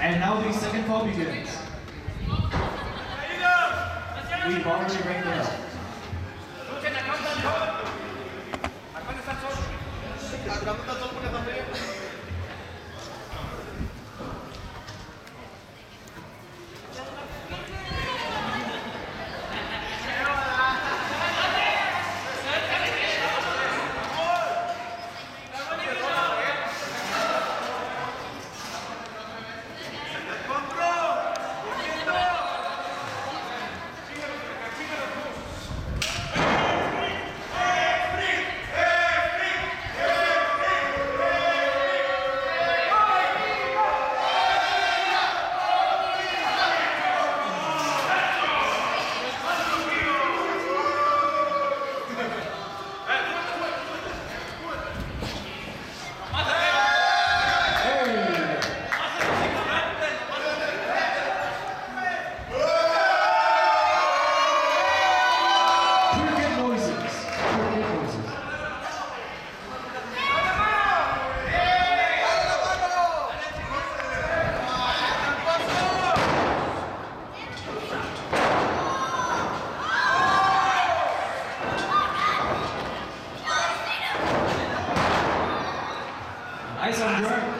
And now the second fall begins. We've already the bell. Nice on Another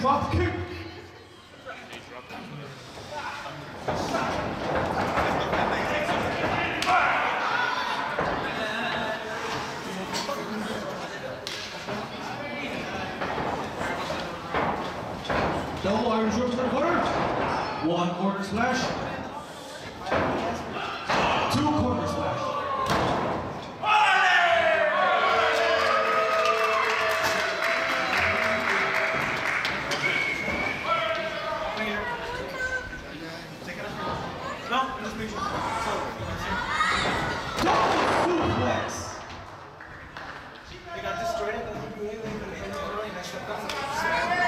Drop kick. Double Irish whip to the corner. One corner splash. Double suplex. Tormenta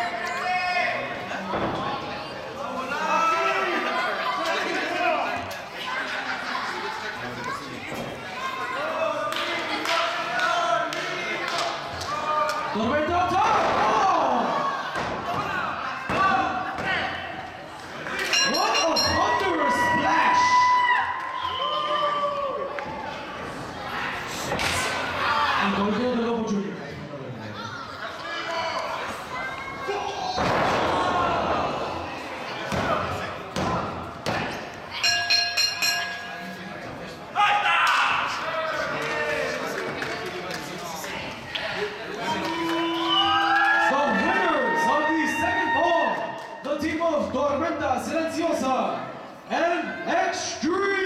Uganda, selekcijosa and extreme.